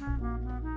Mm-hmm.